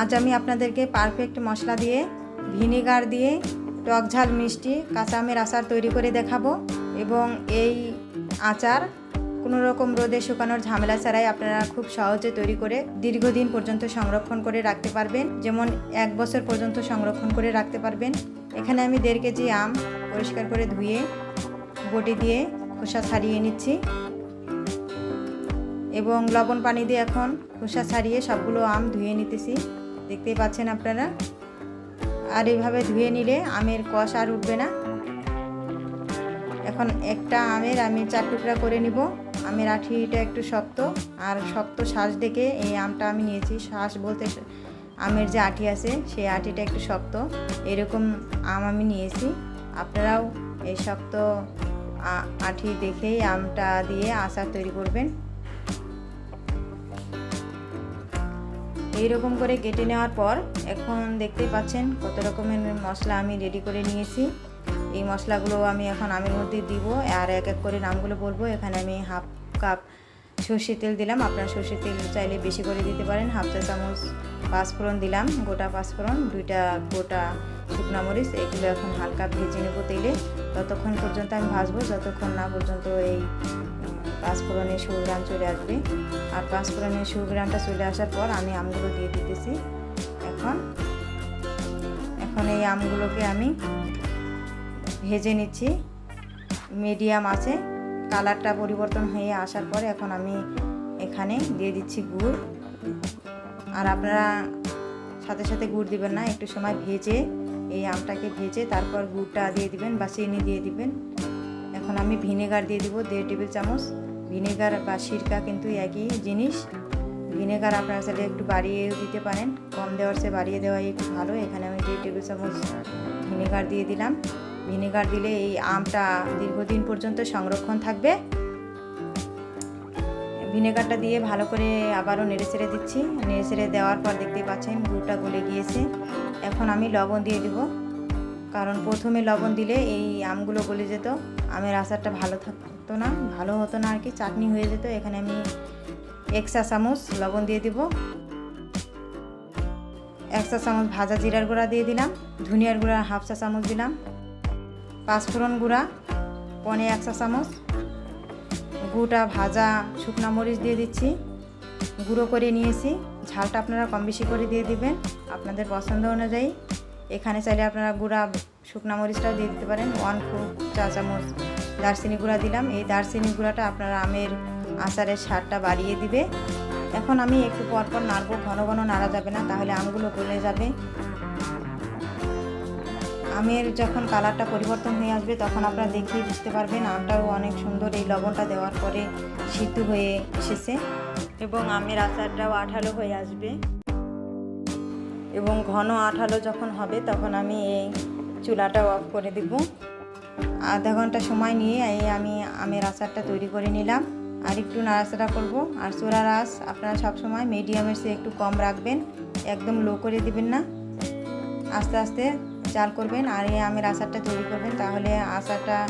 আজ আমি আপনাদেরকে পারফেক্ট মশলা দিয়ে ভিনেগার দিয়ে, টক ঝাল মিষ্টি কাঁচা আমের আচার তৈরি করে দেখাবো এবং এই আচার কোনো রকম রোদে শুকানোর ঝামেলা ছাড়াই আপনারা খুব সহজে তৈরি করে দীর্ঘদিন পর্যন্ত সংরক্ষণ করে রাখতে পারবেন। যেমন এক বছর পর্যন্ত সংরক্ষণ করে রাখতে পারবেন। এখানে আমি দেড় কেজি আম পরিষ্কার করে ধুয়ে, বটি দিয়ে খোসা ছাড়িয়ে নিচ্ছি। এবং লবণ পানি দিয়ে এখন খোসা ছাড়িয়ে সবগুলো আম ধুয়ে নিতেছি। দেখতেই পাচ্ছেন আপনারা? আর এইভাবে ধুয়ে নিলে আমের কষ আর উঠবে না। এখন একটা আমের আমি চার টুকরা করে নিব। আমের আঠিটা একটু শক্ত আর শক্ত শ্বাস দেখে এই আমটা আমি নিয়েছি। শ্বাস বলতে আমের যে আঠি আছে, সেই আঠিটা একটু শক্ত। এরকম আম আমি নিয়েছি। আপনারাও এই শক্ত আঠি দেখেই আমটা দিয়ে আচার তৈরি করবেন। এইরকম করে কেটে নেওয়ার পর এখন দেখতেই পাচ্ছেন কত রকমের মশলা আমি রেডি করে নিয়েছি। এই মশলাগুলো আমি এখন আমের মধ্যে দিব আর এক এক করে নামগুলো বলব। এখানে আমি হাফ কাপ সর্ষের তেল দিলাম। আপনার সর্ষের তেল চাইলে বেশি করে দিতে পারেন। হাফ চা চামচ পাঁচফোড়ন দিলাম। গোটা পাঁচফোড়ন, দুইটা গোটা শুকনা মরিচ, এগুলো এখন হালকা ভেজে নেব তেলে। ততক্ষণ পর্যন্ত আমি ভাজবো, যতক্ষণ না পর্যন্ত এই পাঁচফোড়নের সুরগ্রাম চলে আসবে। আর পাঁচফোড়নের সুরগ্রামটা চলে আসার পর আমি আমগুলো দিয়ে দিতেছি। এখন এখন এই আমগুলোকে আমি ভেজে নিচ্ছি। মিডিয়াম আছে, কালারটা পরিবর্তন হয়ে আসার পরে এখন আমি এখানে দিয়ে দিচ্ছি গুড়। আর আপনারা সাথে সাথে গুড় দিবেন না, একটু সময় ভেজে এই আমটাকে ভেজে তারপর গুড়টা দিয়ে দিবেন বা চিনি দিয়ে দিবেন। এখন আমি ভিনেগার দিয়ে দিব দেড় টেবিল চামচ। ভিনেগার বা সিরকা কিন্তু একই জিনিস। ভিনেগার আপনারা চাইলে একটু বাড়িয়েও দিতে পারেন। কম দেওয়ার চেয়ে বাড়িয়ে দেওয়াই একটু ভালো। এখানে আমি দেড় টেবিল চামচ ভিনেগার দিয়ে দিলাম। ভিনেগার দিলে এই আমটা দীর্ঘদিন পর্যন্ত সংরক্ষণ থাকবে। ভিনেগারটা দিয়ে ভালো করে আবারও নেড়ে ছেড়ে দিচ্ছি। নেড়ে ছেড়ে দেওয়ার পর দেখতে পাচ্ছেন গুড়টা গলে গিয়েছে। এখন আমি লবণ দিয়ে দিব। কারণ প্রথমে লবণ দিলে এই আমগুলো গলে যেত, আমের আচারটা ভালো থাকতো না, ভালো হতো না আর কি, চাটনি হয়ে যেত। এখানে আমি এক চা চামচ লবণ দিয়ে দিব। এক চা চামচ ভাজা জিরার গুঁড়া দিয়ে দিলাম, ধনিয়ার গুঁড়া হাফ চা চামচ দিলাম, পাঁচফোড়ন গুঁড়া, পনে এক চা চামচ, গুঁটা ভাজা শুকনা মরিচ দিয়ে দিচ্ছি, গুঁড়ো করে নিয়েছি। ঝালটা আপনারা কম বেশি করে দিয়ে দিবেন, আপনাদের পছন্দ অনুযায়ী। এখানে চাইলে আপনারা গুঁড়া শুকনা মরিচটাও দিয়ে দিতে পারেন। ওয়ান ফোর চা চামচ দারচিনি গুঁড়া দিলাম। এই দারচিনি গুঁড়াটা আপনারা আমের আচারের স্বাদটা বাড়িয়ে দিবে। এখন আমি একটু পরপর নাড়বো। ঘন ঘন নাড়া যাবে না, তাহলে আমগুলো গলে যাবে। আমের যখন কালারটা পরিবর্তন হয়ে আসবে, তখন আপনারা দেখিয়ে বুঝতে পারবেন আমটাও অনেক সুন্দর। এই লবণটা দেওয়ার পরে সিদ্ধ হয়ে এসেছে এবং আমের আচারটাও আঠালো হয়ে আসবে। এবং ঘন আঠালো যখন হবে, তখন আমি এই চুলাটা অফ করে দিব। আধা ঘণ্টা সময় নিয়ে এই আমি আমের আচারটা তৈরি করে নিলাম। আর একটু নাড়াচাড়া করব। আর চোরা রাস আপনারা সবসময় মিডিয়ামের চেয়ে একটু কম রাখবেন, একদম লো করে দিবেন না। আস্তে আস্তে চাল করবেন আর এই আমের আচারটা তৈরি করবেন, তাহলে আচারটা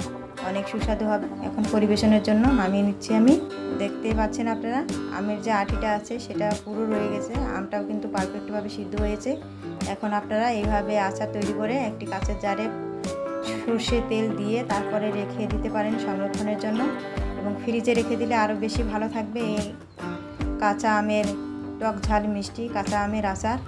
অনেক সুস্বাদু হবে। এখন পরিবেশনের জন্য নামিয়ে নিচ্ছি আমি। দেখতেই পাচ্ছেন আপনারা, আমের যে আটিটা আছে সেটা পুরো রয়ে গেছে। আমটাও কিন্তু পারফেক্টভাবে সিদ্ধ হয়েছে। এখন আপনারা এইভাবে আচার তৈরি করে একটি কাঁচের জারে সর্ষে তেল দিয়ে তারপরে রেখে দিতে পারেন সংরক্ষণের জন্য। এবং ফ্রিজে রেখে দিলে আরও বেশি ভালো থাকবে এই কাঁচা আমের টক ঝাল মিষ্টি, কাঁচা আমের আচার।